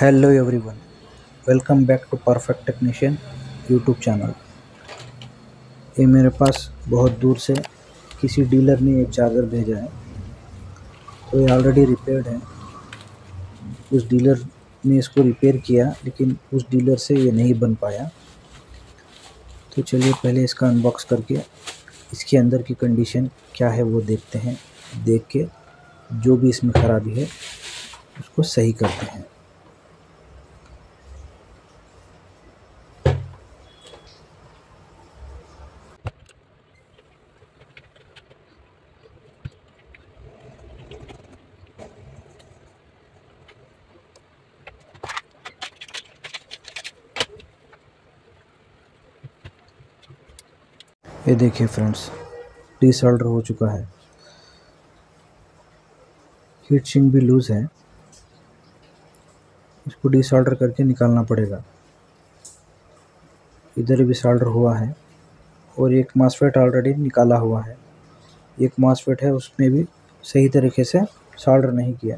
Hello everyone welcome back to perfect technician YouTube channel ये मेरे पास बहुत दूर से किसी डीलर ने ये चार्जर भेजा है। तो ये ऑलरेडी रिपेयर्ड है। उस डीलर ने इसको रिपेयर किया, लेकिन उस डीलर से ये नहीं बन पाया। तो चलिए पहले इसका अनबॉक्स करके इसके अंदर की कंडीशन क्या है वो देखते हैं। देख के जो भी इसमें ख़राबी है, उसको सही करते हैं। ये देखिए फ्रेंड्स डिसऑल्डर हो चुका है। हीट सिंक भी लूज़ है। इसको डिसऑल्डर करके निकालना पड़ेगा। इधर भी सॉल्डर हुआ है और एक मासफेट ऑलरेडी निकाला हुआ है। एक मासफेट है उसमें भी सही तरीके से सॉल्डर नहीं किया।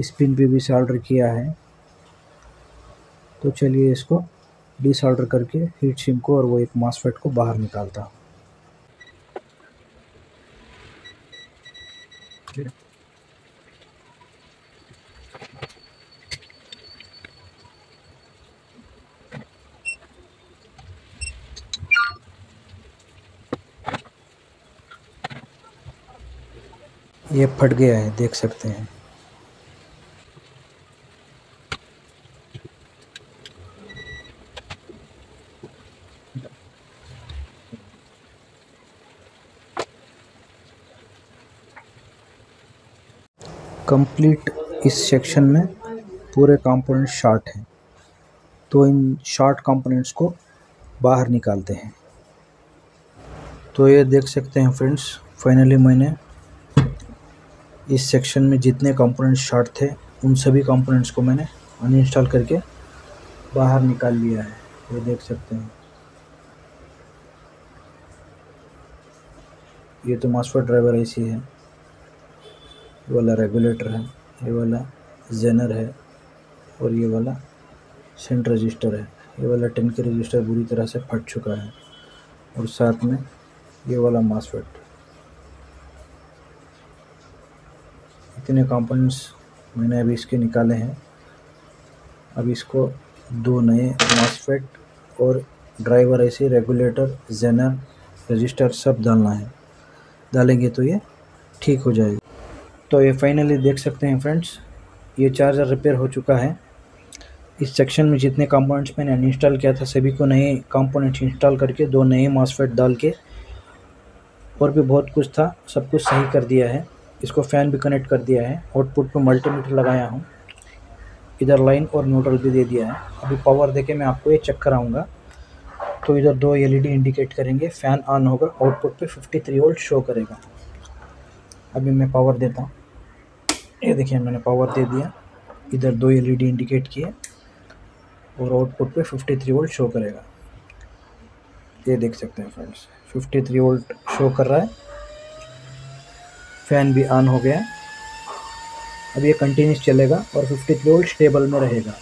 स्पिन पिन पे भी सॉल्डर किया है। तो चलिए इसको डिसऑल्डर करके हीट सिंक को और वो एक मासफेट को बाहर निकालता। ये फट गया है, देख सकते हैं। कंप्लीट इस सेक्शन में पूरे कंपोनेंट शॉर्ट हैं। तो इन शॉर्ट कंपोनेंट्स को बाहर निकालते हैं। तो ये देख सकते हैं फ्रेंड्स फाइनली मैंने इस सेक्शन में जितने कंपोनेंट्स शॉर्ट थे, उन सभी कंपोनेंट्स को मैंने अनइंस्टॉल करके बाहर निकाल लिया है। ये देख सकते हैं। ये तो मास्टर ड्राइवर ऐसी है। ये वाला रेगुलेटर है, ये वाला जेनर है और ये वाला सेंट रजिस्टर है। ये वाला टेन के रजिस्टर बुरी तरह से फट चुका है और साथ में ये वाला मासफेट इतने कंपोनेंट्स मैंने अभी इसके निकाले हैं। अब इसको दो नए मासफेट और ड्राइवर ऐसे रेगुलेटर जेनर रजिस्टर सब डालना है। डालेंगे तो ये ठीक हो जाएगा। तो ये फाइनली देख सकते हैं फ्रेंड्स ये चार्जर रिपेयर हो चुका है। इस सेक्शन में जितने कंपोनेंट्स मैंने अनइंस्टॉल किया था, सभी को नए कंपोनेंट्स इंस्टॉल करके दो नए मासफेट डाल के और भी बहुत कुछ था, सब कुछ सही कर दिया है। इसको फ़ैन भी कनेक्ट कर दिया है आउटपुट पे मल्टीमीटर लगाया हूँ। इधर लाइन और न्यूट्रल भी दे दिया है। अभी पावर देके मैं आपको ये चेक कराऊँगा। तो इधर दो एलईडी इंडिकेट करेंगे फ़ैन ऑन होगा आउटपुट पे 53 वोल्ट शो करेगा। अभी मैं पावर देता हूँ। ये देखिए, मैंने पावर दे दिया। इधर दो एलईडी इंडिकेट किए और आउटपुट पे 53 वोल्ट शो करेगा। ये देख सकते हैं फ्रेंड्स 53 वोल्ट शो कर रहा है। फ़ैन भी ऑन हो गया। अब ये कंटिन्यूस चलेगा और 53 वोल्ट स्टेबल में रहेगा।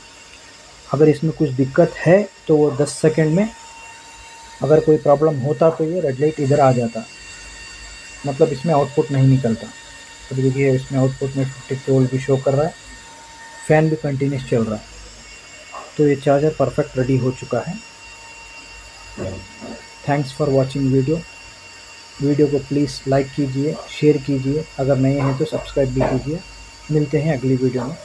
अगर इसमें कुछ दिक्कत है तो वो 10 सेकंड में अगर कोई प्रॉब्लम होता तो ये रेड लाइट इधर आ जाता। मतलब इसमें आउटपुट नहीं निकलता। तो देखिए, इसमें आउटपुट में फिफ्टी वोल्ट भी शो कर रहा है। फ़ैन भी कंटिन्यूस चल रहा है। तो ये चार्जर परफेक्ट रेडी हो चुका है। Thanks for watching video video को प्लीज़ लाइक कीजिए शेयर कीजिए। अगर नए हैं तो सब्सक्राइब भी कीजिए। मिलते हैं अगली वीडियो में।